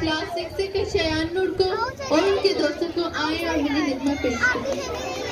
Class six के शयान नूर को और उनके दोस्तों को आए और मिली निगमा पेश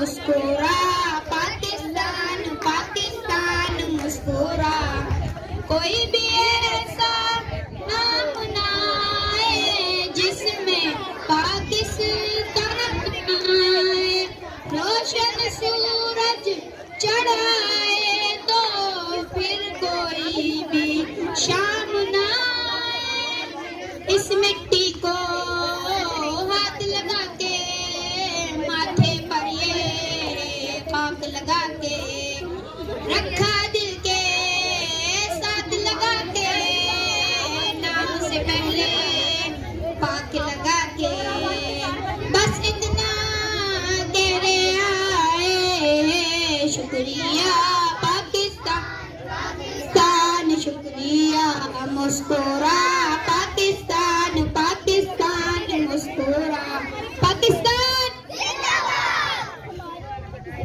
मुस्कुरा पाकिस्तान पाकिस्तान मुस्कुरा कोई भी लगा के, रखा दिल के, साथ लगा के, नाम से पहले पाक लगा के। बस इतना रहे आए शुक्रिया पाकिस्तान पाकिस्तान, शुक्रिया। मुस्कुरा